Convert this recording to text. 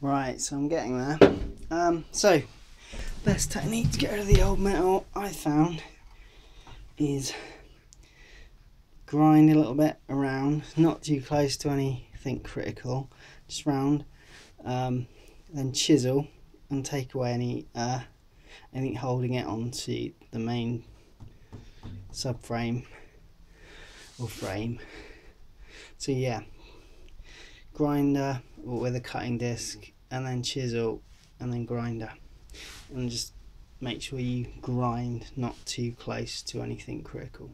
Right, so I'm getting there. Um, so, best technique to get rid of the old metal I found is grind a little bit around, not too close to anything critical, just round. Um, then chisel and take away any uh, anything holding it onto the main subframe or frame. So yeah, grinder with a cutting disc and then chisel and then grinder and just make sure you grind not too close to anything critical.